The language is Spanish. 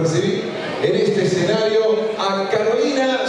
recibir en este escenario a Carolina